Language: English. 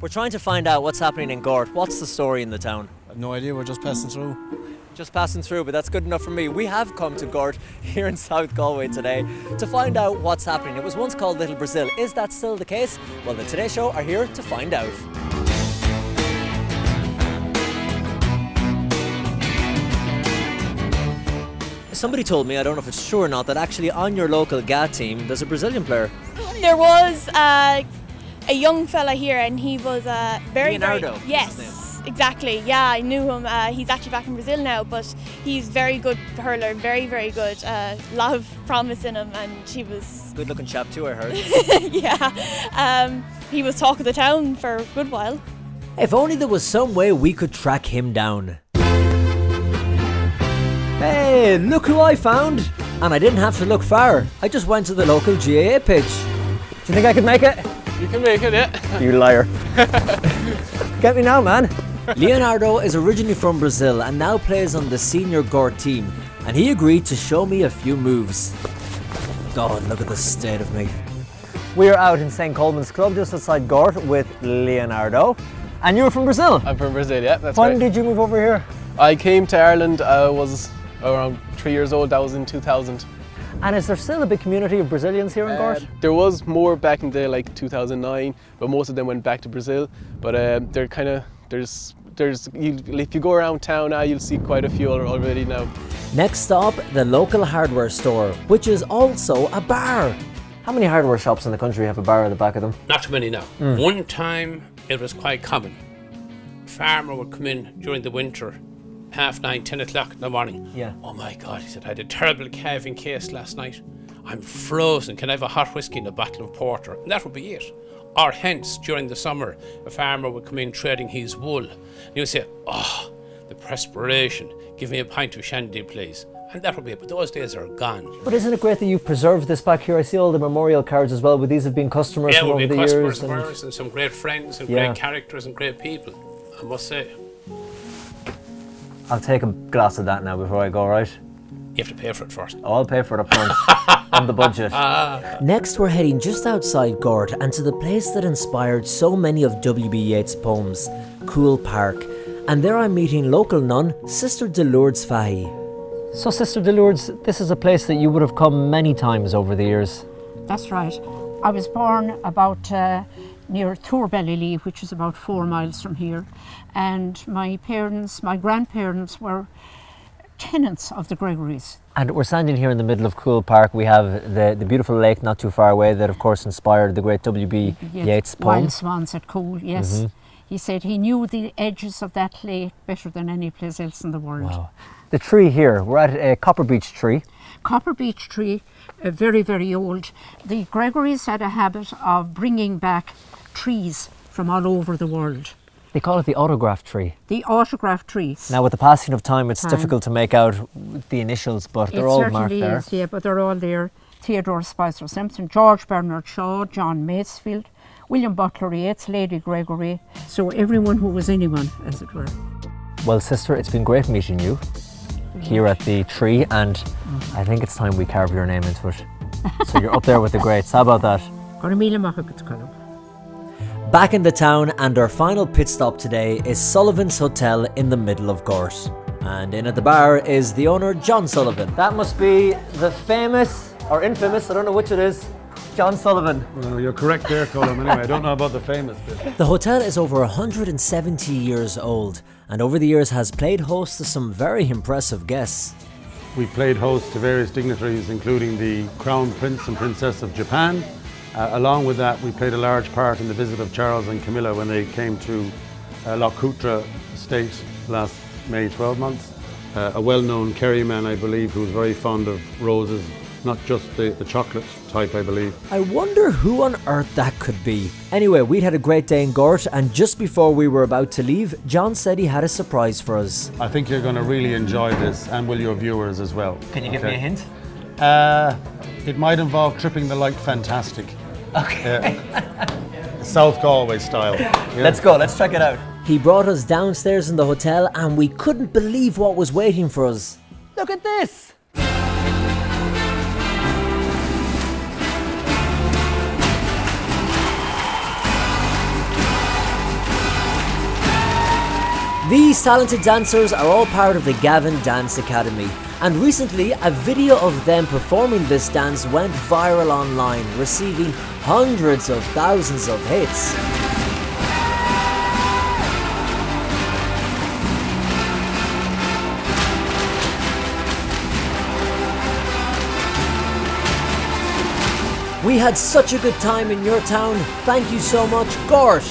We're trying to find out what's happening in Gort. What's the story in the town? I've no idea, we're just passing through. Just passing through, but that's good enough for me. We have come to Gort here in South Galway today to find out what's happening. It was once called Little Brazil. Is that still the case? Well, the Today Show are here to find out. Somebody told me, I don't know if it's true or not, that actually on your local GAA team there's a Brazilian player. There was uh, a young fella here, and he was uh, very, Leonardo, very is yes, exactly. Yeah, I knew him. Uh, he's actually back in Brazil now, but he's very good hurler, very, very good. A lot of promise in him, and he was Good looking chap too, I heard. yeah. Um, he was talk of the town for a good while. If only there was some way we could track him down. Hey, look who I found! And I didn't have to look far. I just went to the local GAA pitch. Do you think I could make it? You can make it, yeah. You liar. Get me now, man. Leonardo is originally from Brazil and now plays on the senior Gort team. And he agreed to show me a few moves. God, look at the state of me. We are out in St. Colman's Club just outside Gort with Leonardo. And you're from Brazil? I'm from Brazil, yeah, that's When right. did you move over here? I came to Ireland, I was around three years old, that was in 2000. And is there still a big community of Brazilians here in Uh, Gort? there was more back in the day, like 2009, but most of them went back to Brazil. But um, they're kind of, there's, there's, you, if you go around town now, you'll see quite a few already now. Next stop, the local hardware store, which is also a bar. How many hardware shops in the country have a bar at the back of them? Not too many now. One time it was quite common. Farmer would come in during the winter, half nine, ten o'clock in the morning. Yeah. Oh my God, he said, I had a terrible calving case last night. I'm frozen. Can I have a hot whiskey and a bottle of porter? And that would be it. Or hence, during the summer, a farmer would come in trading his wool. And he would say, Oh, the perspiration. Give me a pint of shandy, please. And that would be it. But those days are gone. But isn't it great that you've preserved this back here? I see all the memorial cards as well, but these have been customers Yeah, from over the customers years. of and- and some great friends and Yeah. great characters and great people, I must say. I'll take a glass of that now before I go, right? You have to pay for it first. Oh, I'll pay for it up front on the budget. Next, we're heading just outside Gort and to the place that inspired so many of W.B. Yeats' poems, Coole Park. And there I'm meeting local nun, Sister Delourdes Fahy. So, Sister Delourdes, this is a place that you would have come many times over the years. That's right. I was born about uh, near Thoor Ballylee, which is about four miles from here. And my parents, my grandparents were tenants of the Gregories. And we're standing here in the middle of Coole Park. We have the, the beautiful lake not too far away that, of course, inspired the great W.B. Yes, Yeats poem. Wild swans at Coole, yes. He said he knew the edges of that lake better than any place else in the world. Wow. The tree here, we're at a Copper Beech tree. Copper beech tree, uh, very, very old. The Gregories had a habit of bringing back trees from all over the world. They call it the autograph tree. The autograph trees. Now, with the passing of time, it's Time. difficult to make out the initials, but they're it all marked there. is, yeah, but they're all there. Theodore Spicer Simson, George Bernard Shaw, John Masefield, William Butler Yeats, Lady Gregory. So everyone who was anyone, as it were. Well, sister, it's been great meeting you here at the tree, and. I think it's time we carve your name into it. so you're up there with the greats. How about that? Back in the town, and our final pit stop today is Sullivan's Hotel in the middle of Gort. And in at the bar is the owner, John Sullivan. That must be the famous, or infamous, I don't know which it is, John Sullivan. Well, you're correct there, Colm. Anyway, I don't know about the famous bit. The hotel is over 170 years old, and over the years has played host to some very impressive guests. We've played host to various dignitaries, including the Crown Prince and Princess of Japan. Uh, along with that, we played a large part in the visit of Charles and Camilla when they came to uh, Lough Cutra Estate last May 12 months. Uh, a well-known Kerry man, I believe, who was very fond of roses, not just the, the chocolate type, I believe. I wonder who on earth that could be. Anyway, we'd had a great day in Gort, and just before we were about to leave, John said he had a surprise for us. I think you're going to really enjoy this, and will your viewers as well. Can you give me a hint? Uh, it might involve tripping the light fantastic. Okay. South Galway style. Yeah. Let's go, let's check it out. He brought us downstairs in the hotel, and we couldn't believe what was waiting for us. Look at this! These talented dancers are all part of the Gavin Dance Academy, and recently a video of them performing this dance went viral online, receiving hundreds of thousands of hits. We had such a good time in your town. Thank you so much, Gort.